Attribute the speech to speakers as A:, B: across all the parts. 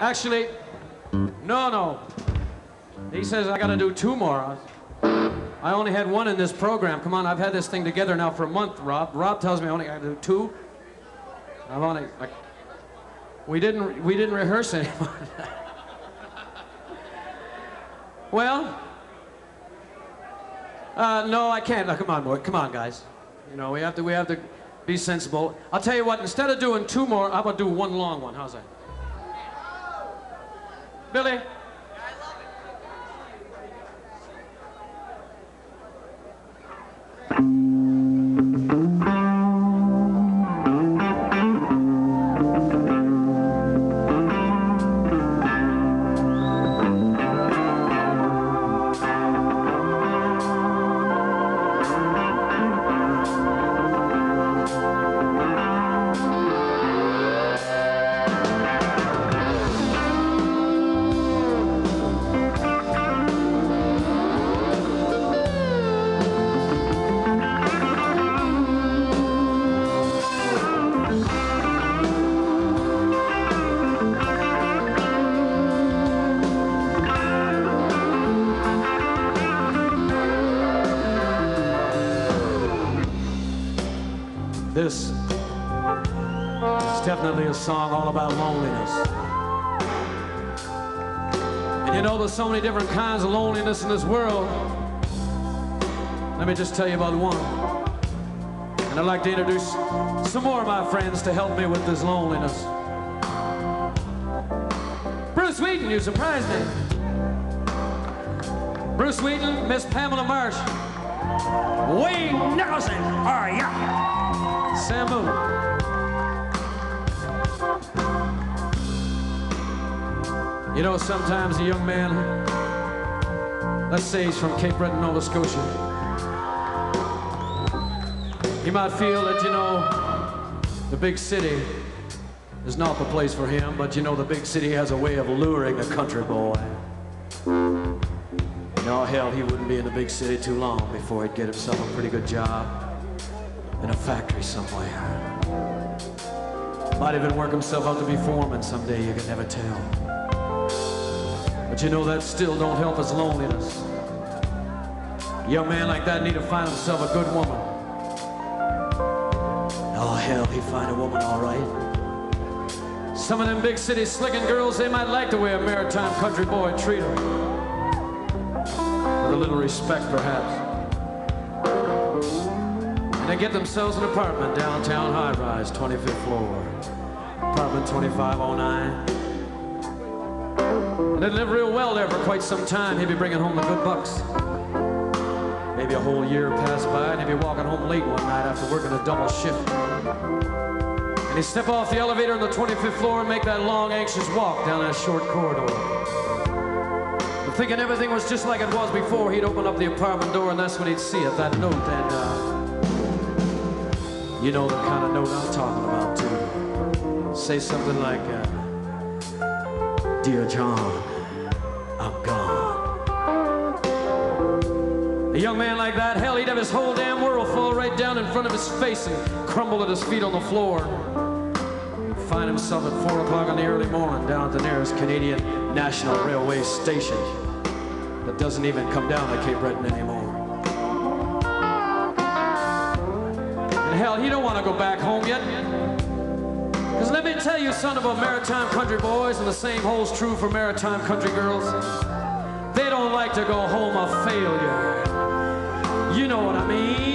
A: Actually, no, no. He says I gotta do two more. I only had one in this program. Come on, I've had this thing together now for a month, Rob. Rob tells me I only gotta do two. I've only like we didn't we didn't rehearse anymore. well, uh, no, I can't. come on, boy. Come on, guys. You know, we have to we have to be sensible. I'll tell you what. Instead of doing two more, I'm gonna do one long one. How's that? Billy. This is definitely a song all about loneliness. And you know, there's so many different kinds of loneliness in this world. Let me just tell you about one. And I'd like to introduce some more of my friends to help me with this loneliness. Bruce Wheaton, you surprised me. Bruce Wheaton, Miss Pamela Marsh. Wayne Nicholson, are ya? Sam Moon. You know, sometimes a young man, let's say he's from Cape Breton, Nova Scotia, he might feel that, you know, the big city is not the place for him, but you know, the big city has a way of luring a country boy. No, hell, he wouldn't be in the big city too long before he'd get himself a pretty good job in a factory somewhere. Might even work himself up to be foreman someday, you can never tell. But you know that still don't help his loneliness. A young man like that need to find himself a good woman. Oh hell, he find a woman all right. Some of them big city slicking girls, they might like the way a maritime country boy treat them. With a little respect, perhaps. They get themselves an apartment downtown high rise, 25th floor. Apartment 2509. And they live real well there for quite some time. He'd be bringing home the good bucks. Maybe a whole year passed by and he'd be walking home late one night after working a double shift. And he'd step off the elevator on the 25th floor and make that long, anxious walk down that short corridor. But thinking everything was just like it was before, he'd open up the apartment door and that's when he'd see it, that note, and uh, you know the kind of note I'm talking about, too. Say something like, uh, Dear John, I'm gone. A young man like that, hell, he'd have his whole damn world fall right down in front of his face and crumble at his feet on the floor. Find himself at 4 o'clock in the early morning down at the nearest Canadian National Railway station that doesn't even come down to Cape Breton anymore. Hell, he don't want to go back home yet. Because let me tell you, son of a maritime country boys, and the same holds true for maritime country girls, they don't like to go home a failure. You know what I mean?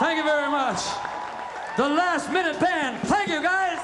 A: Thank you very much. The Last Minute Band. Thank you, guys.